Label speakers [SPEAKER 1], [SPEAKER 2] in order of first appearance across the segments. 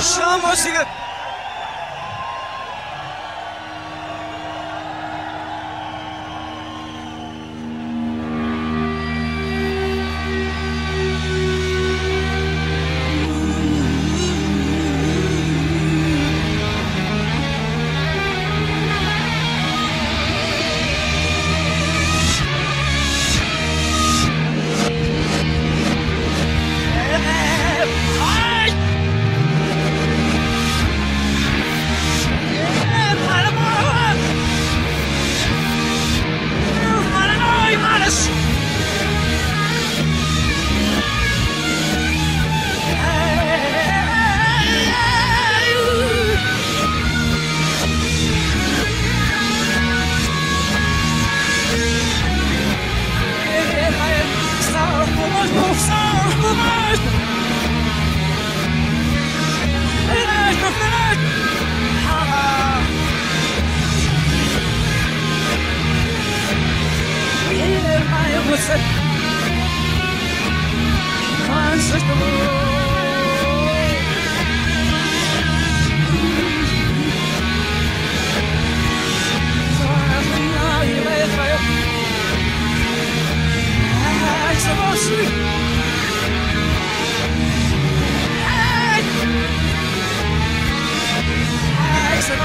[SPEAKER 1] Chama o cigarro.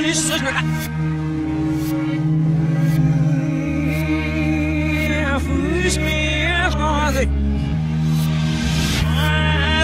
[SPEAKER 1] ministre. Who's me as are they? I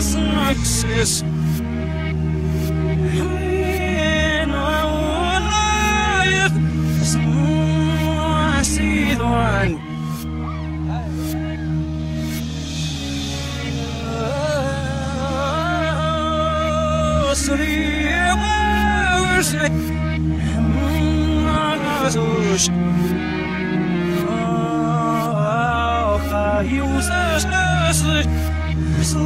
[SPEAKER 1] Oh, Users, nurses, so,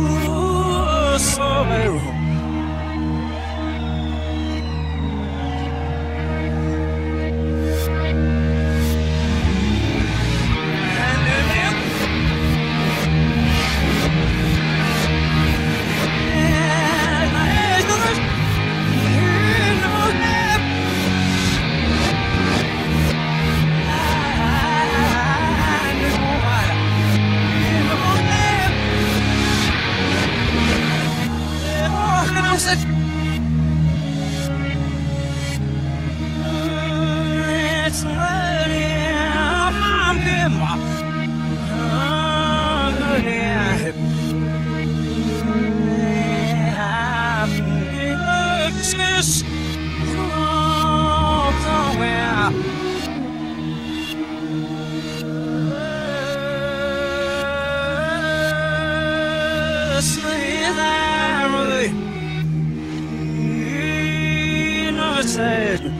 [SPEAKER 1] blessed. It's said.